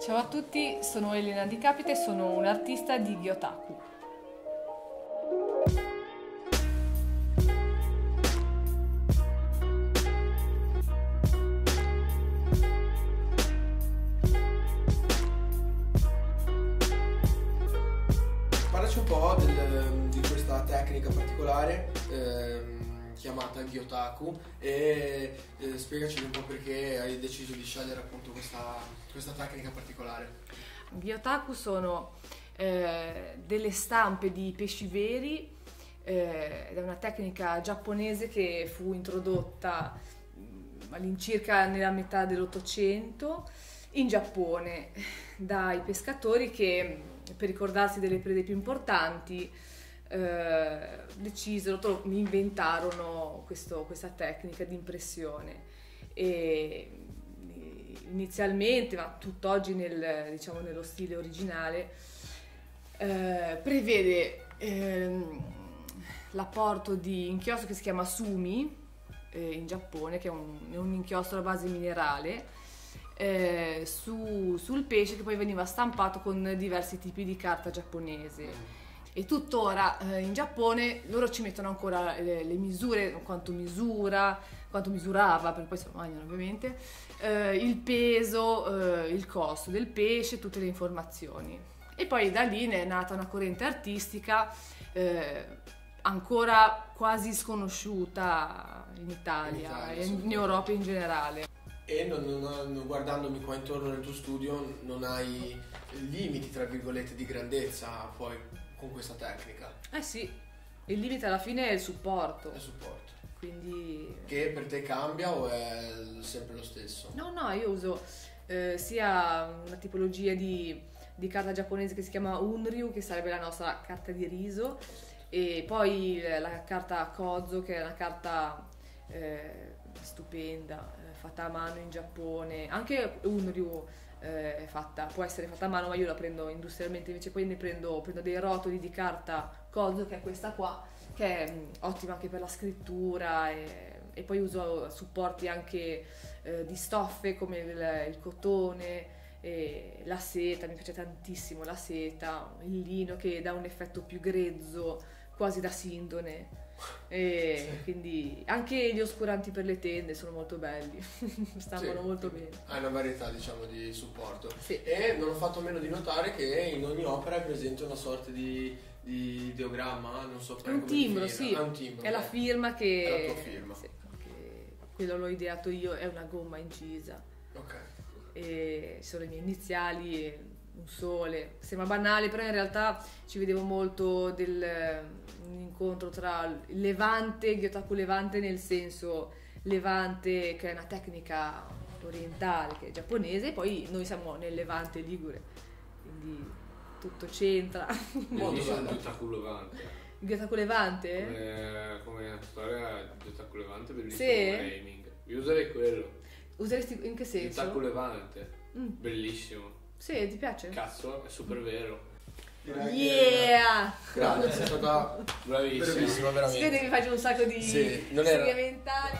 Ciao a tutti, sono Elena Di Capita e sono un'artista di Gyotaku. Parlaci un po' del- di questa tecnica particolare ehm, chiamata Gyotaku e eh, spiegaci un po' perché hai deciso di scegliere appunto questa, questa tecnica particolare. Gyotaku sono eh, delle stampe di pesci veri eh, è una tecnica giapponese che fu introdotta mh, all'incirca nella metà dell'Ottocento in Giappone dai pescatori che per ricordarsi delle prede più importanti eh, decisero, to- inventarono questo- questa tecnica di impressione. E mh, inizialmente, ma tutt'oggi nel, diciamo, nello stile originale, eh, prevede ehm, l'apporto di inchiostro che si chiama sumi eh, in Giappone, che è un, è un inchiostro a base minerale, eh, su- sul pesce che poi veniva stampato con diversi tipi di carta giapponese. E tuttora eh, in Giappone loro ci mettono ancora le, le misure, quanto misura, quanto misurava, perché poi se lo mangiano ovviamente, eh, il peso, eh, il costo del pesce, tutte le informazioni. E poi da lì è nata una corrente artistica eh, ancora quasi sconosciuta in Italia, In Italia, e in. Europa in generale. E non- non- guardandomi qua intorno nel tuo studio non hai limiti tra virgolette di grandezza poi con questa tecnica Eh sì, il limite alla fine è il supporto, e supporto. quindi... Che per te cambia o è sempre lo stesso? No, no, io uso eh, sia una tipologia di, di carta giapponese che si chiama Unryu, che sarebbe la nostra carta di riso, e poi la carta Kozo, che è una carta eh, stupenda, eh, fatta a mano in Giappone. Anche Unryu eh, fatta, può essere fatta a mano, ma io la prendo industrialmente, invece poi ne prendo, prendo dei rotoli di carta Kozo, che è questa qua, che è mm, ottima anche per la scrittura e, e poi uso supporti anche eh, di stoffe come il, il cotone, la seta, mi piace tantissimo la seta, il lino che dà un effetto più grezzo, quasi da sindone. E Sì. quindi anche gli oscuranti per le tende sono molto belli, stampano Sì. molto bene. Hai una varietà diciamo di supporto. Sì. E non ho fatto meno di notare che in ogni opera è presente una sorta di, di ideogramma, non so un timbro, sì. È un timbro. È la firma che... È la tua firma. sì, quello l'ho ideato io, è una gomma incisa. Ok. e sono le mie iniziali, e un sole. Sembra banale, però in realtà ci vedevo molto del, un incontro tra il Levante, Gyotaku Levante nel senso Levante che è una tecnica orientale, che è giapponese, e poi noi siamo nel Levante Ligure, quindi tutto c'entra. Molto. Giotaku Levante. Gyotaku Levante? Come, come storia Giotaku Levante è bellissimo Sì? Io userei quello. Useresti in che senso? Giotaku Levante. Mm. Bellissimo. Sì, ti piace? Cazzo, è super vero. Yeah! Grazie, sei stata Bravissimo. bravissima Si veramente. vede che faccio un sacco di Sì, non era- segmentali.